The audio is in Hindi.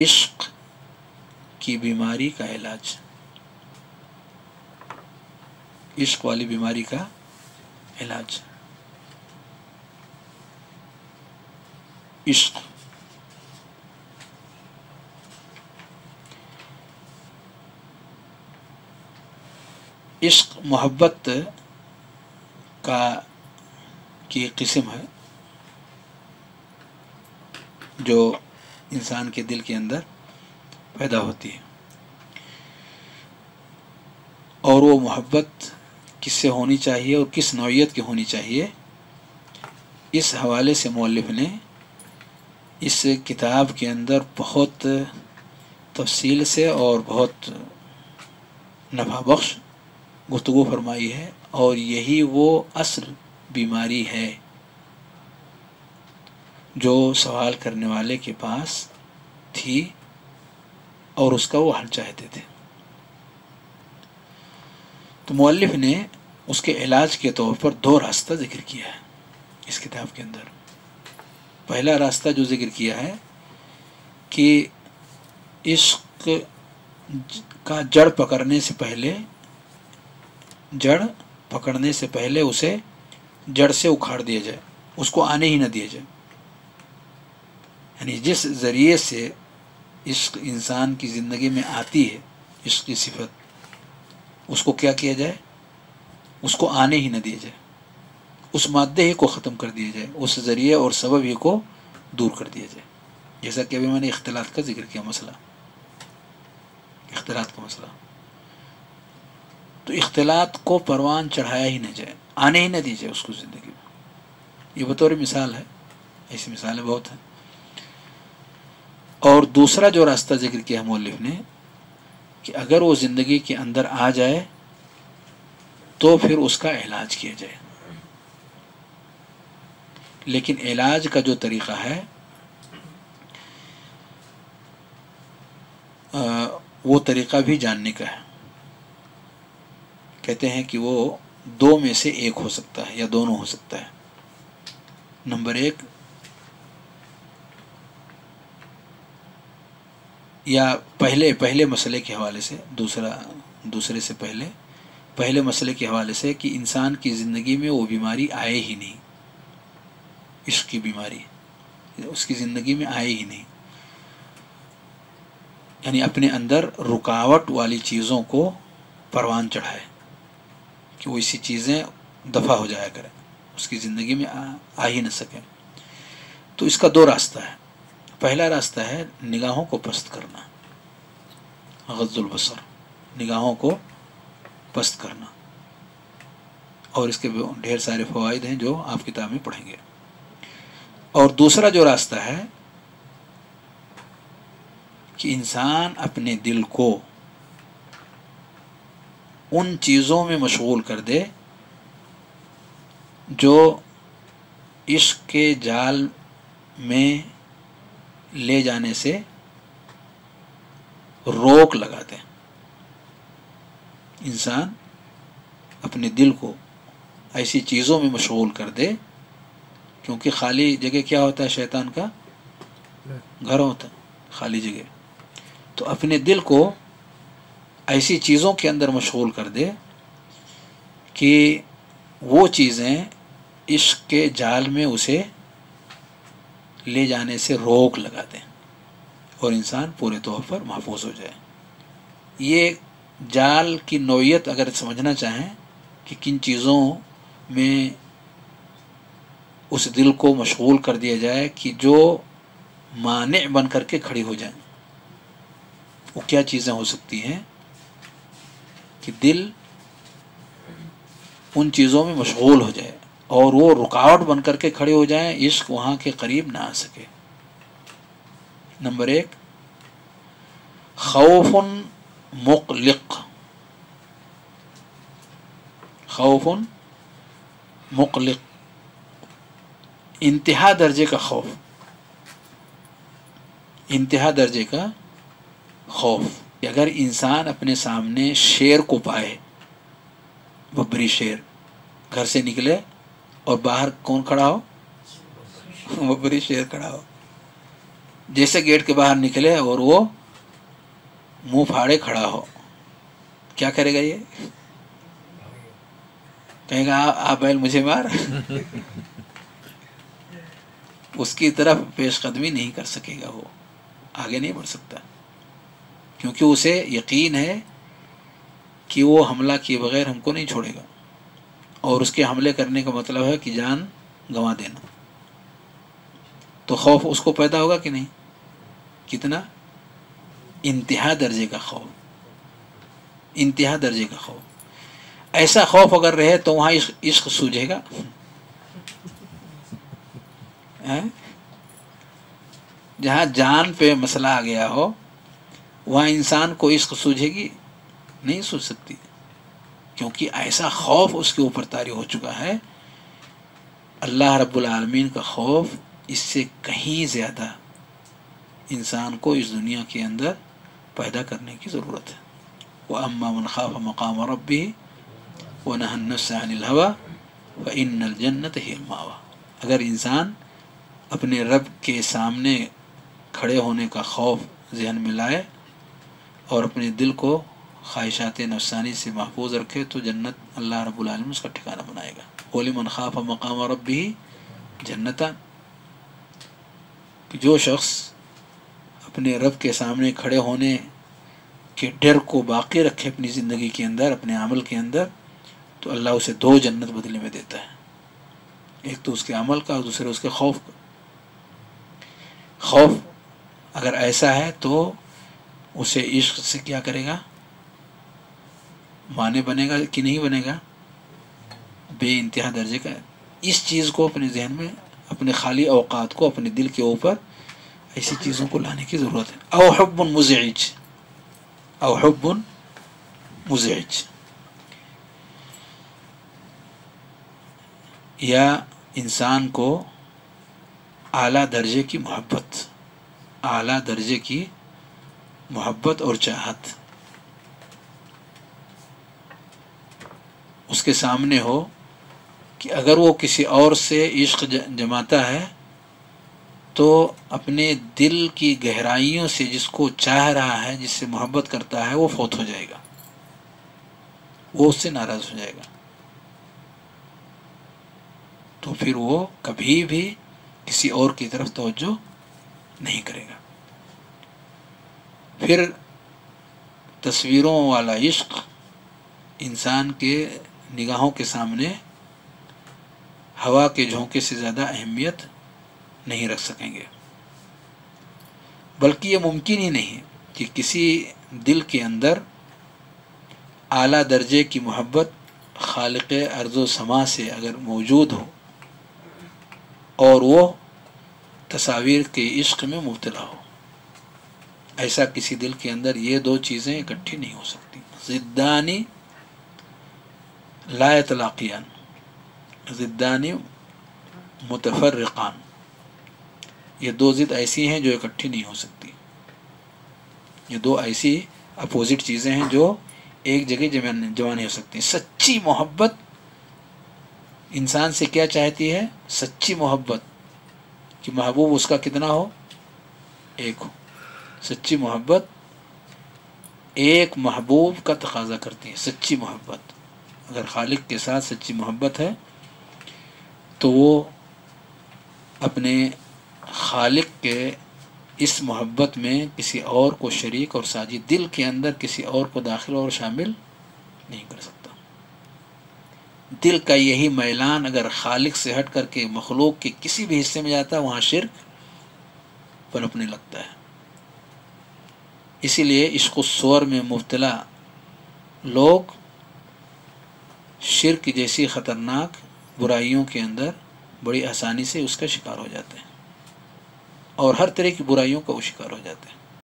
इश्क की बीमारी का इलाज। इश्क वाली बीमारी का इलाज। इश्क। इश्क मोहब्बत का की किस्म है, जो इंसान के दिल के अंदर पैदा होती है। और वो मोहब्बत किससे होनी चाहिए और किस नौीयत की होनी चाहिए, इस हवाले से मौलफ़ ने इस किताब के अंदर बहुत तफसील से और बहुत नफा बख्श गुफ्तु फरमाई है और यही वो असल बीमारी है। जो सवाल करने वाले के पास थी और उसका वो हल चाहते थे। तो मौलफ़ ने उसके इलाज के तौर पर दो रास्ता ज़िक्र किया है इस किताब के अंदर। पहला रास्ता जो ज़िक्र किया है कि इश्क का जड़ पकड़ने से पहले, जड़ पकड़ने से पहले उसे जड़ से उखाड़ दिया जाए, उसको आने ही न दिया जाए। यानी जिस ज़रिए से इश्क इंसान की ज़िंदगी में आती है, इश्क की सिफत, उसको क्या किया जाए? उसको आने ही न दिया जाए। उस मादे ही को ख़त्म कर दिया जाए। उस ज़रिए और सबब ही को दूर कर दिया जाए। जैसा कि अभी मैंने इख्तलात का ज़िक्र किया, मसला। इख्तलात का मसला। तो इख्तलात को परवान चढ़ाया ही न जाए। आने ही न दी जाए उसको ज़िंदगी में। ये बतौर मिसाल है। ऐसी मिसालें बहुत हैं। और दूसरा जो रास्ता ज़िक्र किया मौलिफ ने, कि अगर वो ज़िंदगी के अंदर आ जाए तो फिर उसका इलाज किया जाए। लेकिन इलाज का जो तरीक़ा है वो तरीक़ा भी जानने का है। कहते हैं कि वो दो में से एक हो सकता है, या दोनों हो सकता है। नंबर एक या पहले पहले मसले के हवाले से दूसरा दूसरे से पहले पहले मसले के हवाले से कि इंसान की ज़िंदगी में वो बीमारी आए ही नहीं। इश्क की बीमारी। उसकी ज़िंदगी में आए ही नहीं। यानी अपने अंदर रुकावट वाली चीज़ों को परवान चढ़ाए कि वो इसी चीज़ें दफ़ा हो जाया करें। उसकी ज़िंदगी में आ, आ ही न सकें। तो इसका दो रास्ता है। पहला रास्ता है निगाहों को पस्त करना। गज़ुलबसर निगाहों को पस्त करना। और इसके ढेर सारे फ़वाद हैं जो आप किताब में पढ़ेंगे। और दूसरा जो रास्ता है कि इंसान अपने दिल को उन चीज़ों में मशगूल कर दे जो इश्क के जाल में ले जाने से रोक लगा दें इंसान अपने दिल को ऐसी चीज़ों में मशगूल कर दे, क्योंकि खाली जगह क्या होता है शैतान का? घर होता है, खाली जगह। तो अपने दिल को ऐसी चीज़ों के अंदर मशगूल कर दे कि वो चीज़ें इश्क के जाल में उसे ले जाने से रोक लगा दें और इंसान पूरे तौर पर महफूज हो जाए। ये जाल की नोयत अगर समझना चाहें कि किन चीज़ों में उस दिल को मशगूल कर दिया जाए कि जो माने बन करके खड़ी हो जाए, वो क्या चीज़ें हो सकती हैं कि दिल उन चीज़ों में मशगूल हो जाए। और वो रुकावट बन करके खड़े हो जाएँ, इश्क वहाँ के करीब ना आ सके। नंबर एक, खौफन मुकलिक। खौफन मुकलिक। इंतहा दर्जे का खौफ। इंतहा दर्जे का खौफ। अगर इंसान अपने सामने शेर को पाए, बबरी शेर, घर से निकले और बाहर कौन खड़ा हो? बबरी शेर खड़ा हो। जैसे गेट के बाहर निकले और वो मुँह फाड़े खड़ा हो। क्या करेगा ये? कहेगा आ, बैल मुझे मार। उसकी तरफ़ पेशकदमी नहीं कर सकेगा वो। आगे नहीं बढ़ सकता। क्योंकि उसे यकीन है कि वो हमला किए बगैर हमको नहीं छोड़ेगा। और उसके हमले करने का मतलब है कि जान गंवा देना। तो खौफ उसको पैदा होगा कि नहीं? कितना? इंतहा दर्जे का खौफ। इंतहा दर्जे का खौफ। ऐसा खौफ अगर रहे तो वहाँ इश्क, इश्क सूझेगा। जहाँ जान पे मसला आ गया हो वहाँ इंसान को इश्क सूझेगी नहीं सूझ सकती। क्योंकि ऐसा खौफ उसके ऊपर तारी हो चुका है। अल्लाह रब्बुल आलमीन का खौफ इससे कहीं ज़्यादा इंसान को इस दुनिया के अंदर पैदा करने की ज़रूरत है। वह अम्मा मन खाफ मकाम रबी व नहनसवा व इन जन्नत ही मावा। अगर इंसान अपने रब के सामने खड़े होने का खौफ जहन में लाए और अपने दिल को ख्वाहिशात नफसानी से महफूज रखे तो जन्नत अल्लाह रब्लम उसका ठिकाना बनाएगा। ओली मन खाफ मकाम रब भी जन्नता जो शख्स अपने रब के सामने खड़े होने के डर को बाकी रखे अपनी ज़िंदगी के अंदर, अपने अमल के अंदर तो अल्लाह उसे दो जन्नत बदले में देता है। एक तो उसके अमल का और दूसरे उसके खौफ का। खौफ अगर ऐसा है तो उसे इश्क से क्या करेगा? माने बनेगा कि नहीं बनेगा? बे इंतहा दर्जे का। इस चीज़ को अपने जहन में, अपने खाली अवकात को, अपने दिल के ऊपर ऐसी चीज़ों को लाने की ज़रूरत है। अवहबन मुजज अवहबन मुजज या इंसान को आला दर्जे की मोहब्बत, आला दर्जे की मोहब्बत और चाहत। उसके सामने हो कि अगर वो किसी और से इश्क जमाता है तो अपने दिल की गहराइयों से जिसको चाह रहा है, जिससे मोहब्बत करता है, वो फोत हो जाएगा। वो उससे नाराज़ हो जाएगा। तो फिर वो कभी भी किसी और की तरफ़ तोज्जो नहीं करेगा। फिर तस्वीरों वाला इश्क इंसान के निगाहों के सामने हवा के झोंके से ज़्यादा अहमियत नहीं रख सकेंगे। बल्कि ये मुमकिन ही नहीं कि किसी दिल के अंदर आला दर्जे की मोहब्बत खालिक अर्ज़ समा से अगर मौजूद हो और वो तस्वीर के इश्क में मुबतला हो। ऐसा किसी दिल के अंदर ये दो चीज़ें इकट्ठी नहीं हो सकती। ज़िद्दानी लातलाक़ियान ज़िद्दानी मुतफ़रक़ान ये दो ज़िद ऐसी हैं जो इकट्ठी नहीं हो सकती। ये दो ऐसी अपोजिट चीज़ें हैं जो एक जगह जमा जमा नहीं हो सकती सच्ची मोहब्बत इंसान से क्या चाहती है? सच्ची मोहब्बत कि महबूब उसका कितना हो? एक हो। सच्ची मोहब्बत एक महबूब का तकाजा करती है। सच्ची मोहब्बत। अगर खालिक के साथ सच्ची मोहब्बत है तो वो अपने खालिक के इस मोहब्बत में किसी और को शरीक और साजी दिल के अंदर किसी और को दाखिल और शामिल नहीं कर सकता। दिल का यही मैलान अगर खालिक से हट करके मखलूक के किसी भी हिस्से में जाता है, वहाँ शिरक पनपने लगता है। इसीलिए इसको स्वर में मुबतला लोग शिरक जैसी ख़तरनाक बुराइयों के अंदर बड़ी आसानी से उसका शिकार हो जाते हैं। और हर तरह की बुराइयों का वो शिकार हो जाते हैं।